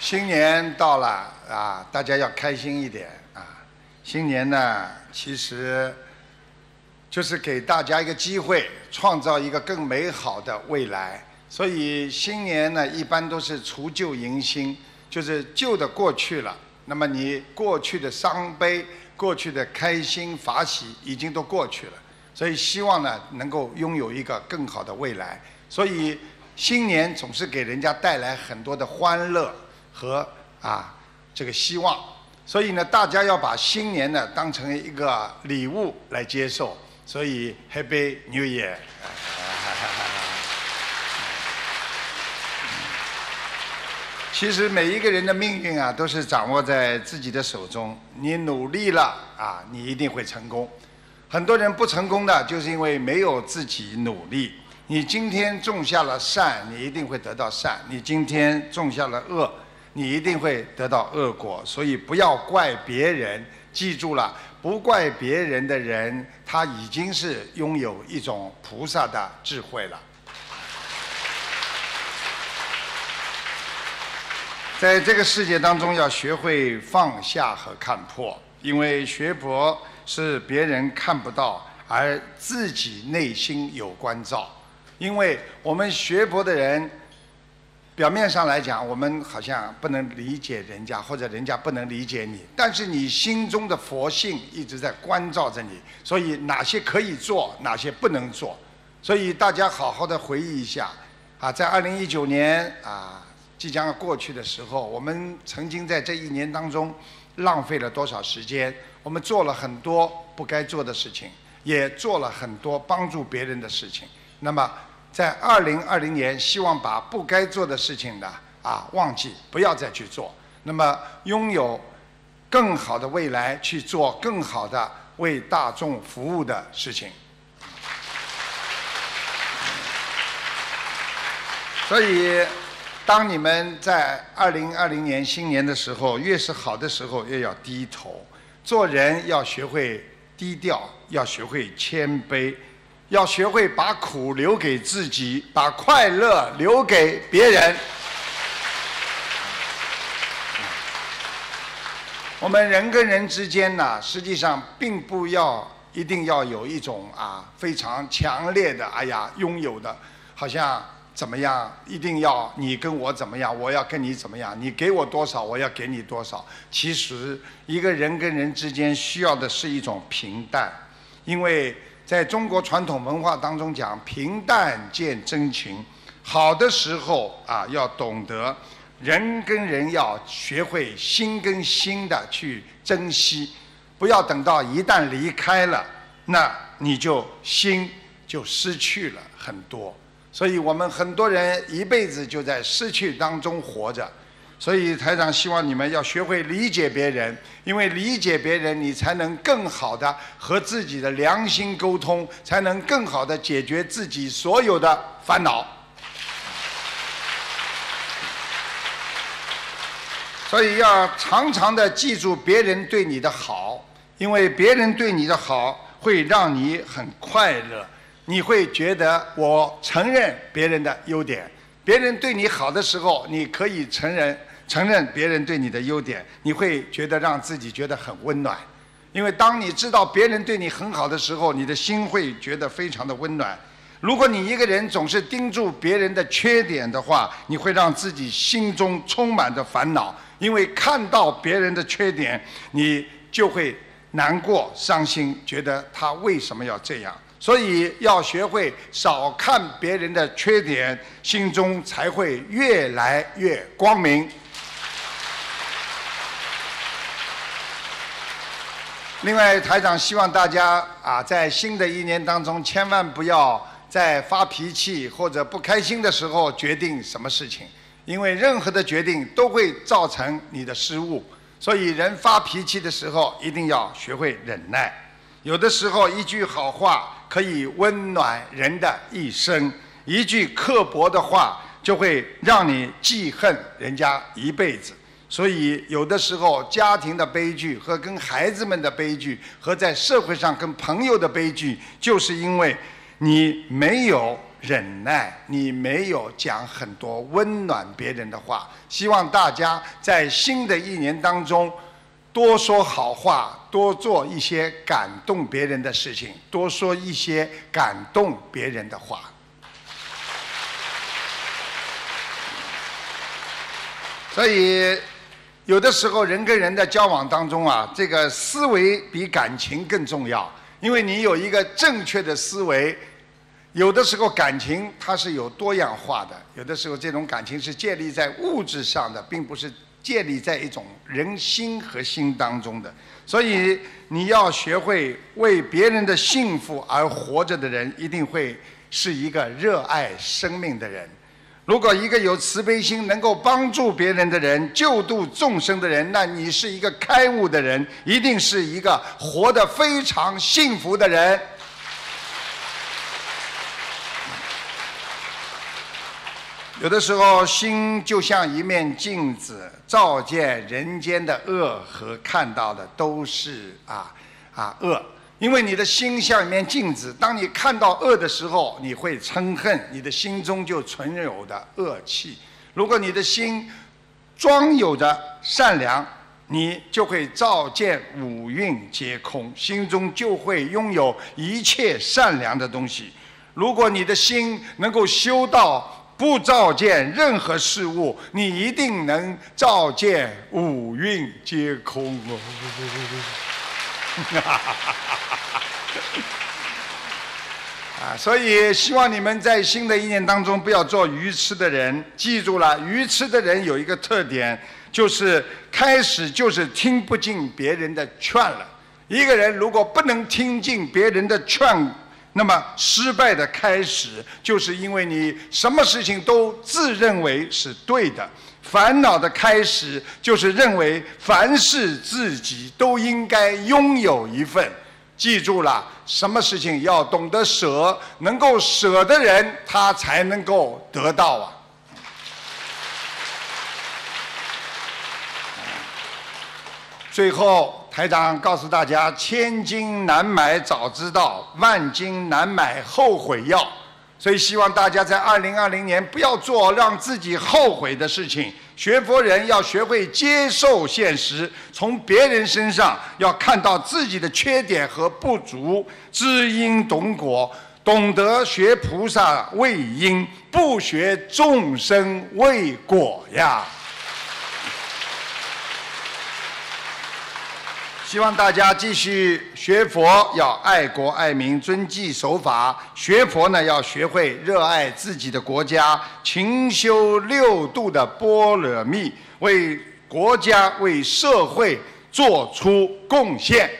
新年到了啊，大家要开心一点啊！新年呢，其实就是给大家一个机会，创造一个更美好的未来。所以新年呢，一般都是除旧迎新，就是旧的过去了，那么你过去的伤悲、过去的开心、法喜已经都过去了。所以希望呢，能够拥有一个更好的未来。所以新年总是给人家带来很多的欢乐。和啊这个希望，所以呢，大家要把新年呢当成一个礼物来接受，所以 Happy New Year。其实每一个人的命运啊，都是掌握在自己的手中。你努力了啊，你一定会成功。很多人不成功的，就是因为没有自己努力。你今天种下了善，你一定会得到善；你今天种下了恶。你一定会得到恶果，所以不要怪别人。记住了，不怪别人的人，他已经是拥有一种菩萨的智慧了。在这个世界当中，要学会放下和看破，因为学佛是别人看不到，而自己内心有关照。因为我们学佛的人。表面上来讲，我们好像不能理解人家，或者人家不能理解你。但是你心中的佛性一直在关照着你，所以哪些可以做，哪些不能做。所以大家好好的回忆一下，啊，在二零一九年啊即将要过去的时候，我们曾经在这一年当中浪费了多少时间？我们做了很多不该做的事情，也做了很多帮助别人的事情。那么。在二零二零年，希望把不该做的事情呢啊忘记，不要再去做。那么拥有更好的未来，去做更好的为大众服务的事情。所以，当你们在二零二零年新年的时候，越是好的时候，越要低头。做人要学会低调，要学会谦卑。要学会把苦留给自己，把快乐留给别人。我们人跟人之间呢，实际上并不要一定要有一种啊非常强烈的哎呀拥有的，好像怎么样，一定要你跟我怎么样，我要跟你怎么样，你给我多少，我要给你多少。其实一个人跟人之间需要的是一种平淡，因为。在中国传统文化当中讲平淡见真情，好的时候啊要懂得人跟人要学会心跟心的去珍惜，不要等到一旦离开了，那你就心就失去了很多。所以我们很多人一辈子就在失去当中活着。所以台长希望你们要学会理解别人，因为理解别人，你才能更好的和自己的良心沟通，才能更好的解决自己所有的烦恼。所以要常常的记住别人对你的好，因为别人对你的好会让你很快乐，你会觉得我承认别人的优点，别人对你好的时候，你可以承认。承认别人对你的优点，你会觉得让自己觉得很温暖，因为当你知道别人对你很好的时候，你的心会觉得非常的温暖。如果你一个人总是盯住别人的缺点的话，你会让自己心中充满着烦恼，因为看到别人的缺点，你就会难过、伤心，觉得他为什么要这样。所以要学会少看别人的缺点，心中才会越来越光明。另外，台长希望大家啊，在新的一年当中，千万不要在发脾气或者不开心的时候决定什么事情，因为任何的决定都会造成你的失误。所以，人发脾气的时候一定要学会忍耐。有的时候，一句好话可以温暖人的一生，一句刻薄的话就会让你记恨人家一辈子。所以，有的时候家庭的悲剧和跟孩子们的悲剧，和在社会上跟朋友的悲剧，就是因为你没有忍耐，你没有讲很多温暖别人的话。希望大家在新的一年当中多说好话，多做一些感动别人的事情，多说一些感动别人的话。所以，有的时候人跟人的交往当中啊，这个思维比感情更重要。因为你有一个正确的思维，有的时候感情它是有多样化的，有的时候这种感情是建立在物质上的，并不是建立在一种人心和心当中的。所以你要学会为别人的幸福而活着的人，一定会是一个热爱生命的人。如果一个有慈悲心、能够帮助别人的人、救度众生的人，那你是一个开悟的人，一定是一个活得非常幸福的人。有的时候，心就像一面镜子，照见人间的恶和看到的都是啊啊恶。因为你的心像一面镜子，当你看到恶的时候，你会嗔恨，你的心中就存有的恶气。如果你的心装有着善良，你就会照见五蕴皆空，心中就会拥有一切善良的东西。如果你的心能够修到不照见任何事物，你一定能照见五蕴皆空哦。啊，所以希望你们在新的一年当中不要做愚痴的人。记住了，愚痴的人有一个特点，就是开始就是听不进别人的劝了。一个人如果不能听进别人的劝，那么失败的开始就是因为你什么事情都自认为是对的。烦恼的开始就是认为凡事自己都应该拥有一份。记住了，什么事情要懂得舍，能够舍的人，他才能够得到啊。最后，台长告诉大家：千金难买早知道，万金难买后悔药。所以希望大家在二零二零年不要做让自己后悔的事情。学佛人要学会接受现实，从别人身上要看到自己的缺点和不足，知因懂果，懂得学菩萨为因，不学众生为果呀。希望大家继续学佛，要爱国爱民、遵纪守法。学佛呢，要学会热爱自己的国家，勤修六度的般若蜜，为国家、为社会做出贡献。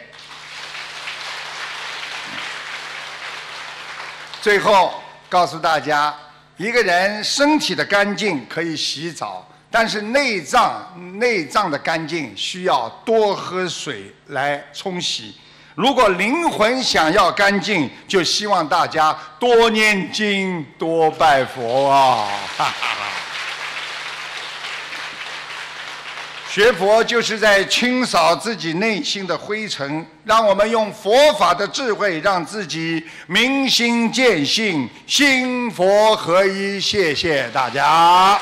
最后告诉大家，一个人身体的干净可以洗澡。但是内脏内脏的干净需要多喝水来冲洗。如果灵魂想要干净，就希望大家多念经、多拜佛啊！学佛就是在清扫自己内心的灰尘，让我们用佛法的智慧，让自己明心见性，心佛合一。谢谢大家。